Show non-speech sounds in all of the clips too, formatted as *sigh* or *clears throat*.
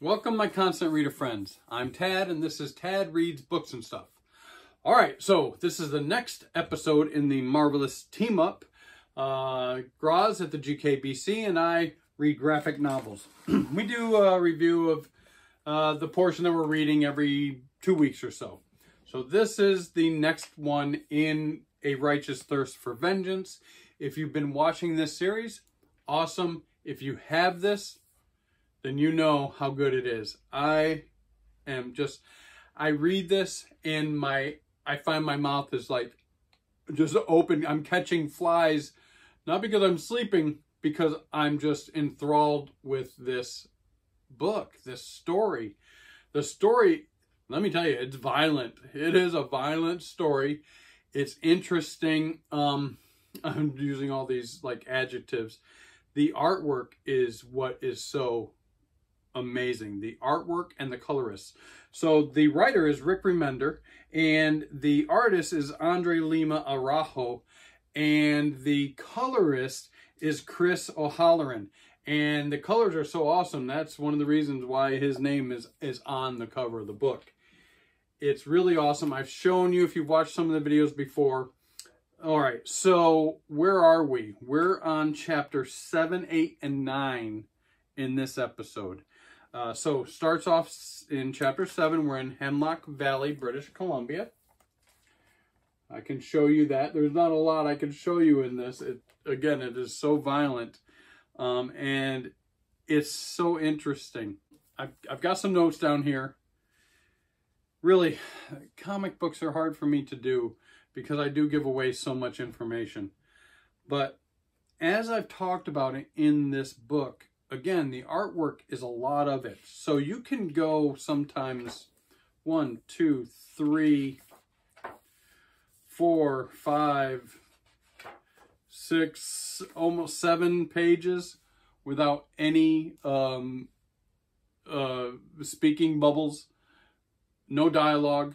Welcome, my constant reader friends. I'm Tad, and this is Tad Reads Books and Stuff. All right, so this is the next episode in the Marvelous Team Up. Uh, Grozz at the GKBC, and I read graphic novels. *clears throat* we do a review of uh, the portion that we're reading every two weeks or so. So this is the next one in A Righteous Thirst for Vengeance. If you've been watching this series, awesome. If you have this, then you know how good it is. I am just, I read this and my, I find my mouth is like just open. I'm catching flies, not because I'm sleeping, because I'm just enthralled with this book, this story. The story, let me tell you, it's violent. It is a violent story. It's interesting. Um, *laughs* I'm using all these like adjectives. The artwork is what is so amazing. The artwork and the colorists. So the writer is Rick Remender and the artist is Andre Lima Araujo and the colorist is Chris O'Halloran. And the colors are so awesome. That's one of the reasons why his name is, is on the cover of the book. It's really awesome. I've shown you if you've watched some of the videos before. All right, so where are we? We're on chapter 7, 8, and 9 in this episode. Uh, so starts off in chapter 7. We're in Hemlock Valley, British Columbia. I can show you that. There's not a lot I can show you in this. It, again, it is so violent. Um, and it's so interesting. I've, I've got some notes down here. Really, comic books are hard for me to do because I do give away so much information. But as I've talked about it in this book, again, the artwork is a lot of it. So you can go sometimes one, two, three, four, five, six, almost seven pages without any um, uh, speaking bubbles, no dialogue,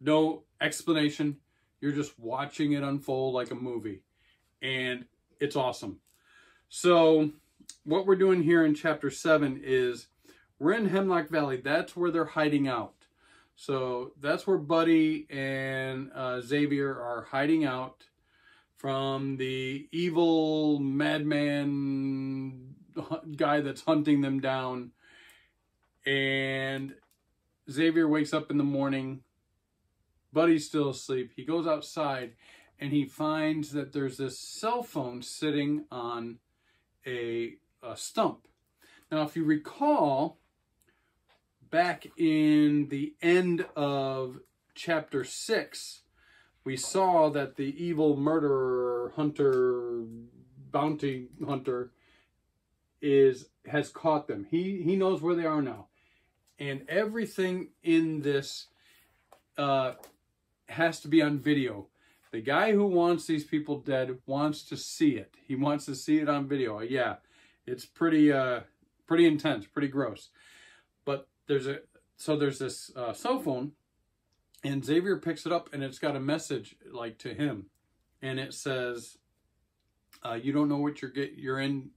no explanation. You're just watching it unfold like a movie. And it's awesome. So what we're doing here in chapter 7 is we're in Hemlock Valley. That's where they're hiding out. So that's where Buddy and uh, Xavier are hiding out from the evil madman guy that's hunting them down. And Xavier wakes up in the morning. Buddy's still asleep. He goes outside and he finds that there's this cell phone sitting on a, a stump. Now, if you recall, back in the end of chapter 6, we saw that the evil murderer, hunter, bounty hunter is has caught them. He he knows where they are now. And everything in this uh, has to be on video. The guy who wants these people dead wants to see it. He wants to see it on video. Yeah, it's pretty uh, pretty intense, pretty gross. But there's a so there's this uh, cell phone, and Xavier picks it up, and it's got a message like to him, and it says, uh, "You don't know what you're get you're in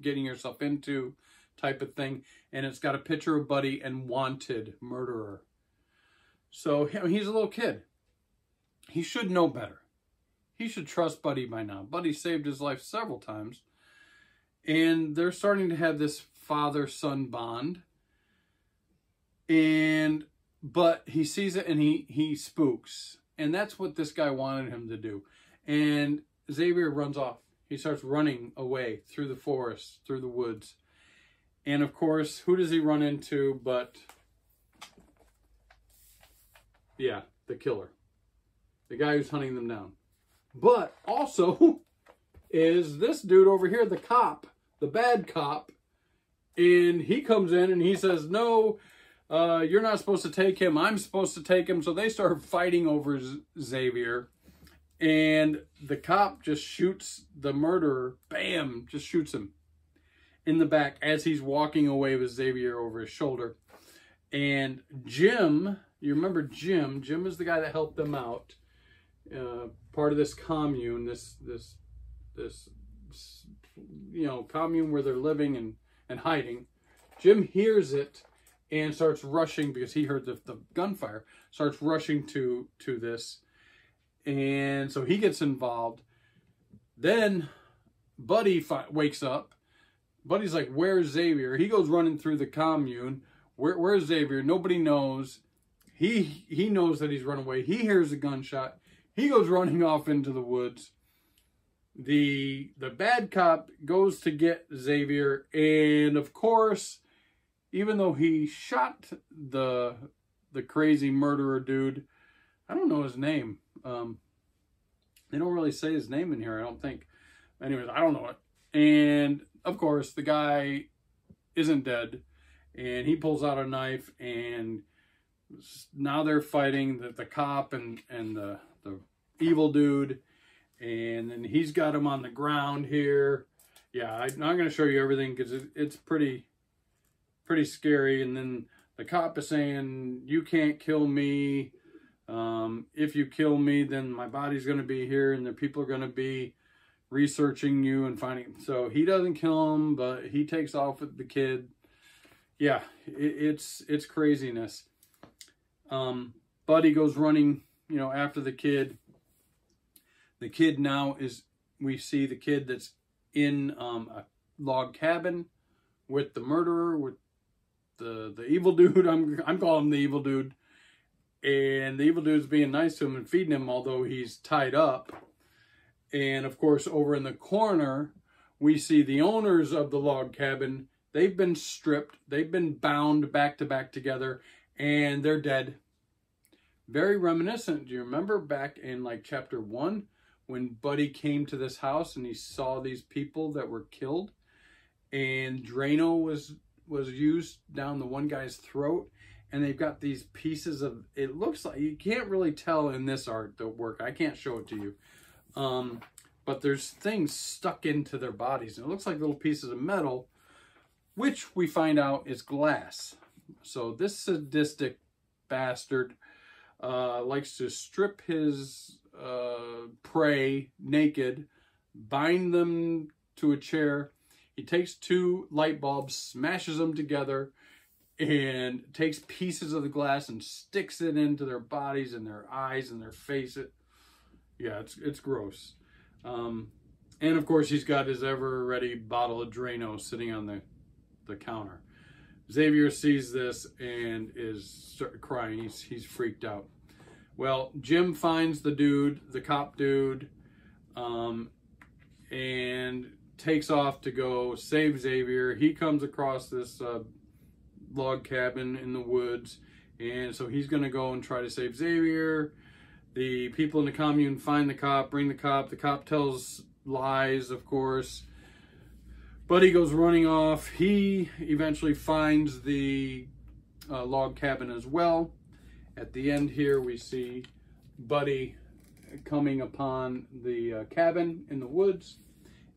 getting yourself into." type of thing and it's got a picture of buddy and wanted murderer so he's a little kid he should know better. He should trust Buddy by now. Buddy saved his life several times. And they're starting to have this father-son bond. And but he sees it and he he spooks. And that's what this guy wanted him to do. And Xavier runs off. He starts running away through the forest, through the woods. And of course, who does he run into but yeah, the killer the guy who's hunting them down. But also *laughs* is this dude over here, the cop, the bad cop, and he comes in and he says, no, uh, you're not supposed to take him. I'm supposed to take him. So they start fighting over Xavier. And the cop just shoots the murderer. Bam! Just shoots him in the back as he's walking away with Xavier over his shoulder. And Jim, you remember Jim? Jim is the guy that helped them out. Uh, part of this commune, this this this you know commune where they're living and and hiding. Jim hears it and starts rushing because he heard the, the gunfire, starts rushing to to this. And so he gets involved. Then Buddy wakes up. Buddy's like, Where's Xavier? He goes running through the commune. Where, where's Xavier? Nobody knows. He he knows that he's run away. He hears a gunshot. He goes running off into the woods. The the bad cop goes to get Xavier, and of course, even though he shot the the crazy murderer dude, I don't know his name. Um, they don't really say his name in here, I don't think. Anyways, I don't know it. And of course, the guy isn't dead, and he pulls out a knife, and now they're fighting the, the cop and and the the evil dude, and then he's got him on the ground here. Yeah, I, am not going to show you everything because it, it's pretty pretty scary. And then the cop is saying, "You can't kill me." Um, if you kill me, then my body's going to be here and the people are going to be researching you and finding. So he doesn't kill him, but he takes off with the kid. Yeah, it, it's it's craziness. Um, Buddy goes running, you know, after the kid. The kid now is, we see the kid that's in um, a log cabin with the murderer, with the the evil *laughs* dude. I'm I'm calling him the evil dude and the evil dude's being nice to him and feeding him, although he's tied up. And of course, over in the corner, we see the owners of the log cabin. They've been stripped, they've been bound back to back together, and they're dead. Very reminiscent. Do you remember back in like chapter one when Buddy came to this house and he saw these people that were killed? And Drano was was used down the one guy's throat and they've got these pieces of it looks like you can't really tell in this art the work i can't show it to you um, but there's things stuck into their bodies and it looks like little pieces of metal which we find out is glass so this sadistic bastard uh, likes to strip his uh, prey naked bind them to a chair he takes two light bulbs smashes them together and takes pieces of the glass and sticks it into their bodies and their eyes and their face. It, yeah, it's it's gross. Um, and of course, he's got his ever-ready bottle of Drano sitting on the the counter. Xavier sees this and is crying. He's he's freaked out. Well, Jim finds the dude, the cop dude, um, and takes off to go save Xavier. He comes across this uh, log cabin in the woods. And so he's going to go and try to save Xavier. The people in the commune find the cop, bring the cop. The cop tells lies, of course. Buddy goes running off. He eventually finds the uh, log cabin as well. At the end here, we see Buddy coming upon the uh, cabin in the woods.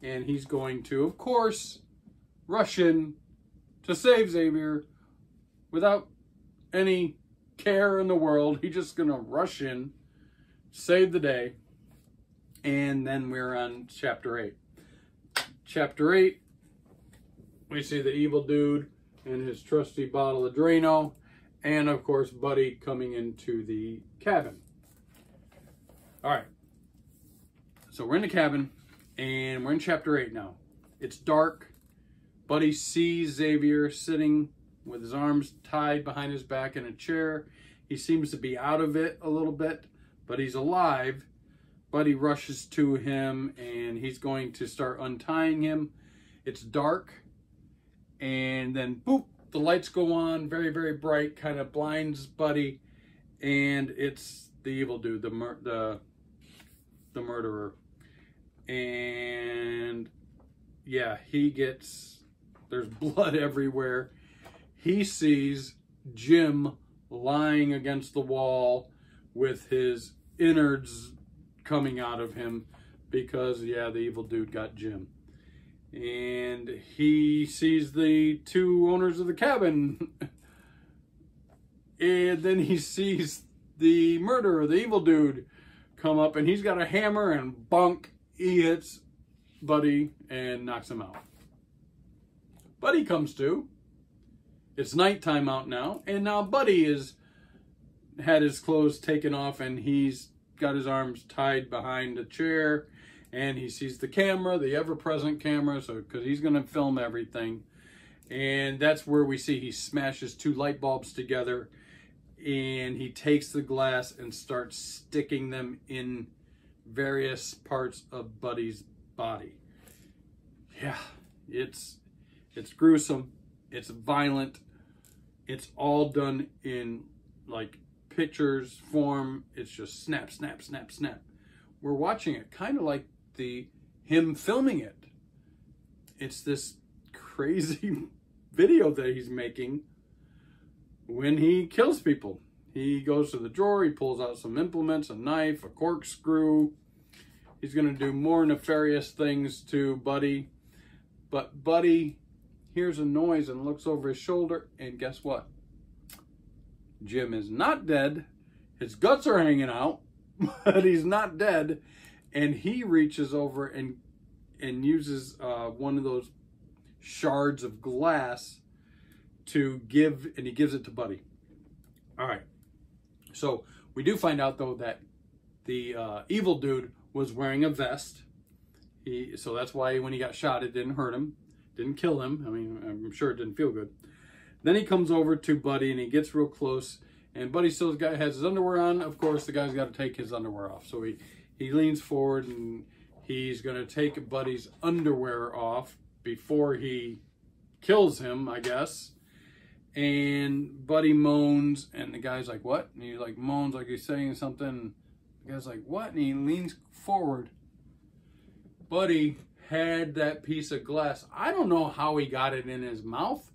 And he's going to, of course, rush in to save Xavier without any care in the world. He's just going to rush in, save the day, and then we're on chapter 8. Chapter 8, we see the evil dude and his trusty bottle of Drano, and of course, Buddy coming into the cabin. All right. So we're in the cabin, and we're in chapter 8 now. It's dark. Buddy sees Xavier sitting with his arms tied behind his back in a chair. He seems to be out of it a little bit, but he's alive. Buddy rushes to him and he's going to start untying him. It's dark. And then, boop, the lights go on, very, very bright, kind of blinds Buddy. And it's the evil dude, the, mur the, the murderer. And yeah, he gets, there's blood *laughs* everywhere he sees Jim lying against the wall with his innards coming out of him because, yeah, the evil dude got Jim. And he sees the two owners of the cabin. *laughs* and then he sees the murderer, the evil dude, come up and he's got a hammer and bunk, he hits Buddy and knocks him out. Buddy comes to it's nighttime out now, and now Buddy is had his clothes taken off and he's got his arms tied behind a chair and he sees the camera, the ever-present camera, so because he's going to film everything. And that's where we see he smashes two light bulbs together and he takes the glass and starts sticking them in various parts of Buddy's body. Yeah, it's it's gruesome, it's violent, it's all done in like pictures form. It's just snap, snap, snap, snap. We're watching it kind of like the him filming it. It's this crazy *laughs* video that he's making when he kills people. He goes to the drawer, he pulls out some implements, a knife, a corkscrew. He's going to do more nefarious things to Buddy. But Buddy hears a noise and looks over his shoulder, and guess what? Jim is not dead. His guts are hanging out, *laughs* but he's not dead. And he reaches over and and uses uh, one of those shards of glass to give, and he gives it to Buddy. All right. So we do find out though that the uh, evil dude was wearing a vest. He, so that's why when he got shot, it didn't hurt him, didn't kill him. I mean, I'm sure it didn't feel good. Then he comes over to Buddy and he gets real close. And Buddy still has his underwear on. Of course, the guy's got to take his underwear off. So he, he leans forward and he's going to take Buddy's underwear off before he kills him, I guess. And Buddy moans, and the guy's like, what? And he like moans like he's saying something. The guy's like, what? And he leans forward. Buddy had that piece of glass. I don't know how he got it in his mouth,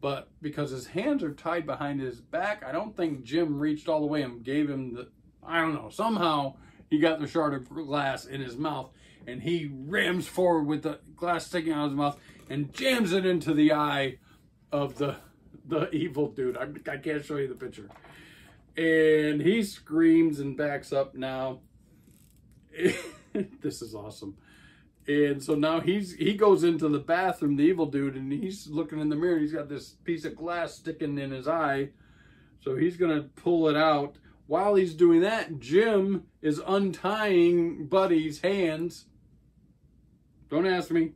but because his hands are tied behind his back, I don't think Jim reached all the way and gave him the, I don't know, somehow he got the shard of glass in his mouth and he rams forward with the glass sticking out of his mouth and jams it into the eye of the the evil dude. I, I can't show you the picture. And he screams and backs up now. *laughs* this is awesome. And so now he's he goes into the bathroom, the evil dude, and he's looking in the mirror. He's got this piece of glass sticking in his eye. So he's going to pull it out. While he's doing that, Jim is untying Buddy's hands. Don't ask me.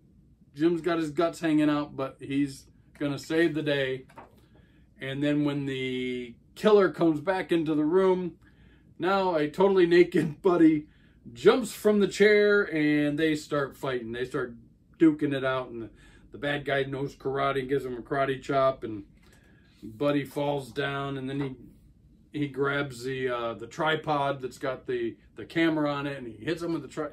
Jim's got his guts hanging out, but he's going to save the day. And then when the killer comes back into the room, now a totally naked *laughs* Buddy jumps from the chair and they start fighting. They start duking it out and the, bad guy knows karate and gives him a karate chop and Buddy falls down and then he he grabs the uh, the tripod that's got the the camera on it and he hits him with the tri.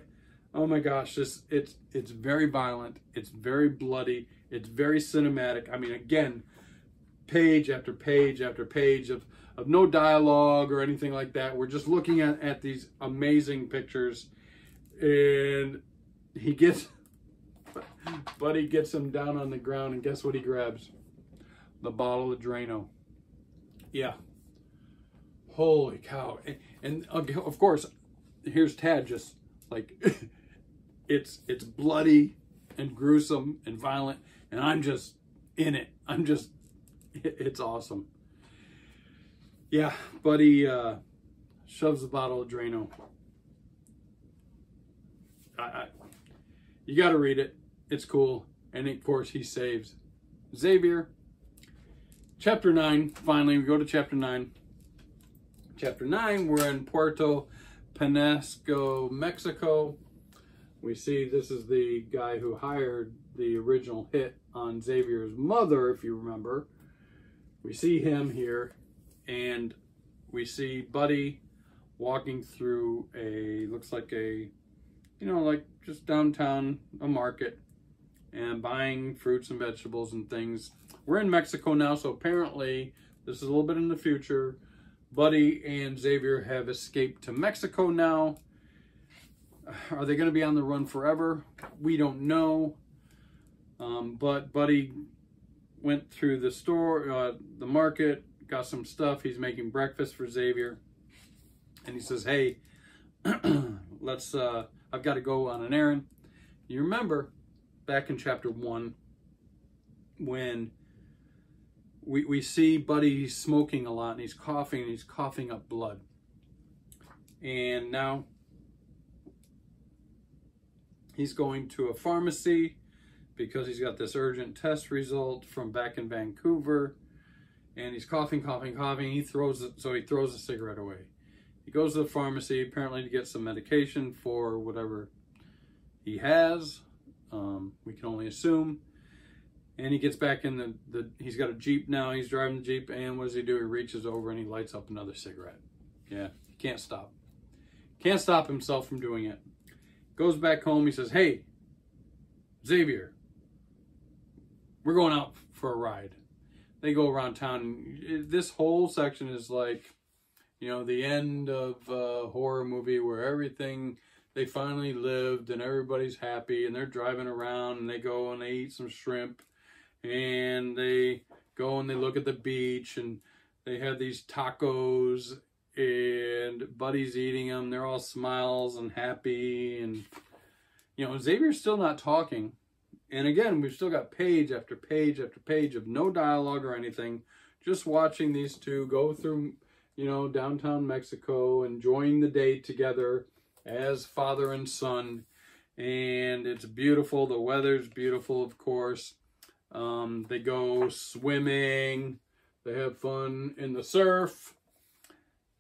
Oh my gosh, this it's it's very violent. It's very bloody. It's very cinematic. I mean, again, page after page after page of of no dialogue or anything like that. We're just looking at, at these amazing pictures. And he gets, *laughs* Buddy gets him down on the ground, and guess what he grabs? The bottle of Drano. Yeah. Holy cow. And, and of course, here's Tad just like, *laughs* it's, it's bloody and gruesome and violent, and I'm just in it. I'm just, *laughs* it's awesome. Yeah, Buddy uh, shoves the bottle of Drano. I, I, you got to read it. It's cool. And of course, he saves Xavier. Chapter 9, finally, we go to chapter 9. Chapter 9, we're in Puerto Penasco, Mexico. We see this is the guy who hired the original hit on Xavier's mother, if you remember. We see him here and we see Buddy walking through a looks like a you know like just downtown a market and buying fruits and vegetables and things. We're in Mexico now, so apparently this is a little bit in the future. Buddy and Xavier have escaped to Mexico now. Are they going to be on the run forever? We don't know. Um, but Buddy went through the store, uh, the market, got some stuff. He's making breakfast for Xavier. And he says, hey, *clears throat* let's, uh, I've got to go on an errand. You remember back in chapter one, when we, we see Buddy smoking a lot and he's coughing and he's coughing up blood. And now he's going to a pharmacy because he's got this urgent test result from back in Vancouver and he's coughing, coughing, coughing. He throws it, so he throws the cigarette away. He goes to the pharmacy apparently to get some medication for whatever he has. Um, we can only assume. And he gets back in the, the, he's got a Jeep now. He's driving the Jeep. And what does he do? He reaches over and he lights up another cigarette. Yeah, he can't stop. Can't stop himself from doing it. Goes back home. He says, Hey, Xavier, we're going out for a ride. They go around town. This whole section is like, you know, the end of a horror movie where everything they finally lived and everybody's happy and they're driving around and they go and they eat some shrimp and they go and they look at the beach and they have these tacos and Buddy's eating them. They're all smiles and happy and you know Xavier's still not talking. And again, we've still got page after page after page of no dialogue or anything. Just watching these two go through, you know, downtown Mexico, enjoying the day together as father and son. And it's beautiful. The weather's beautiful, of course. Um, they go swimming. They have fun in the surf.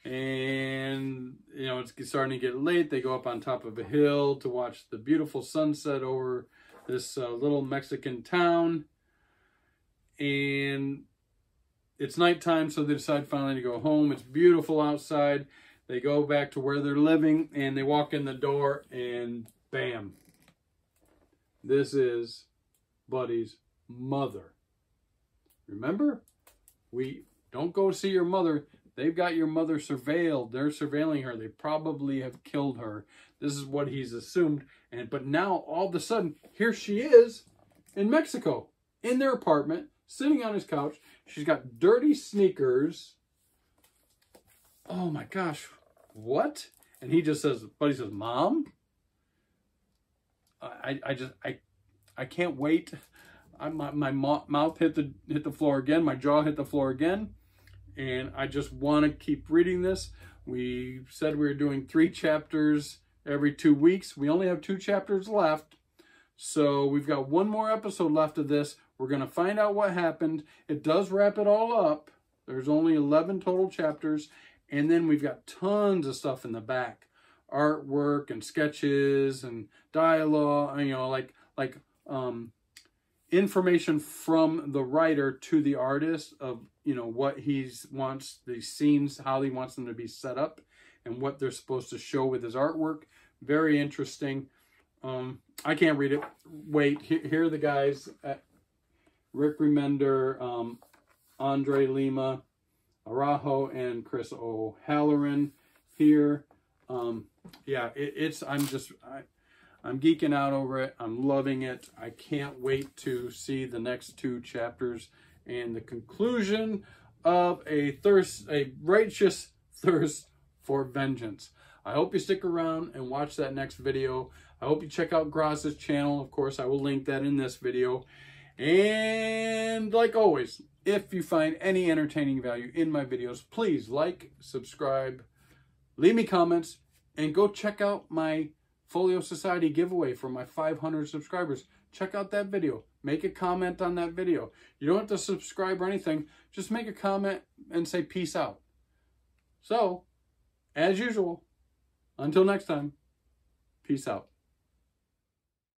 And, you know, it's starting to get late. They go up on top of a hill to watch the beautiful sunset over this uh, little Mexican town. And it's nighttime, so they decide finally to go home. It's beautiful outside. They go back to where they're living and they walk in the door and bam. This is Buddy's mother. Remember? We don't go see your mother. They've got your mother surveilled. They're surveilling her. They probably have killed her. This is what he's assumed. And but now all of a sudden, here she is in Mexico, in their apartment, sitting on his couch. She's got dirty sneakers. Oh my gosh, what? And he just says, Buddy says, Mom? I, I just, I, I can't wait. I, my, my mouth hit the, hit the floor again. My jaw hit the floor again. And I just want to keep reading this. We said we were doing three chapters every two weeks. We only have two chapters left. So we've got one more episode left of this. We're going to find out what happened. It does wrap it all up. There's only 11 total chapters. And then we've got tons of stuff in the back. Artwork and sketches and dialogue, you know, like like um information from the writer to the artist of, you know, what he's wants the scenes, how he wants them to be set up and what they're supposed to show with his artwork. Very interesting. Um, I can't read it. Wait, here, here are the guys. Rick Remender, um, Andre Lima, Araujo and Chris O'Halloran here. Um, yeah, it, it's, I'm just, I, I'm geeking out over it. I'm loving it. I can't wait to see the next two chapters and the conclusion of a thirst, a righteous *laughs* thirst for vengeance. I hope you stick around and watch that next video. I hope you check out Grozz's channel. Of course, I will link that in this video. And like always, if you find any entertaining value in my videos, please like, subscribe, leave me comments, and go check out my Folio Society giveaway for my 500 subscribers. Check out that video. Make a comment on that video. You don't have to subscribe or anything. Just make a comment and say peace out. So, as usual, until next time, peace out.